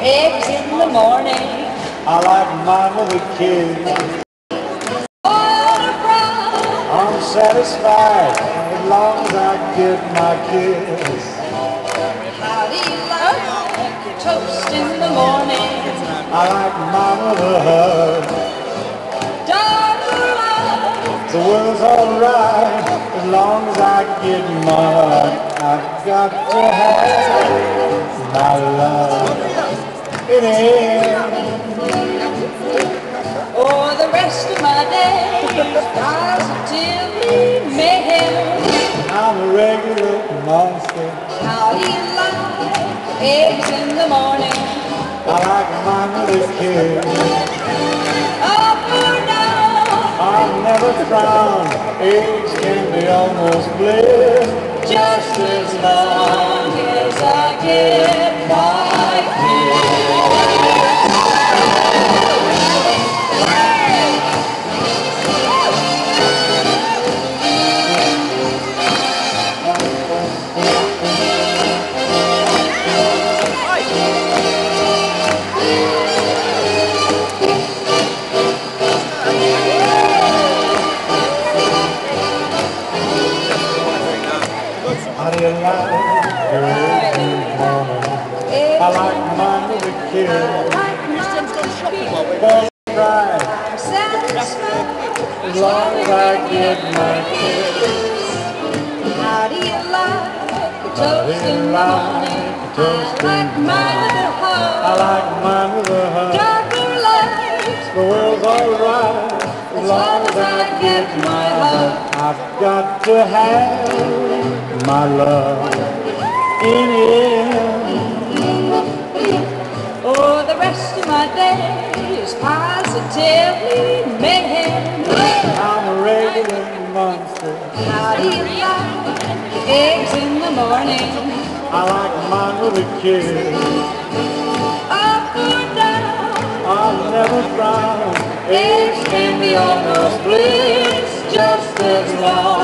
eggs in the morning. I like mine with a brown, I'm satisfied as long as I get my kiss. how do you like your toast in the morning? I like mine hug. Or The world's alright as long as I get my. I've got to have my love. It is. or the rest of my days positively mayhem. I'm a regular monster. How do you like eggs in the morning? I like mine with a kiss. Up or down, I never frown. Eggs can be almost bliss. just as long I like mine with kiss. Boy, right, as long as I get my kiss. How do you like the toast the morning? Toast I like mine with a I hug. like mine with a hug. Dark or light, The world's alright as long as I get my hug. I've got to have my love in it. or oh, the rest of my days positively mayhem. I'm a regular monster. How do you like eggs in the morning? I like mine with a kiss. Up or down, I'll never frown. eggs can be almost bliss just as long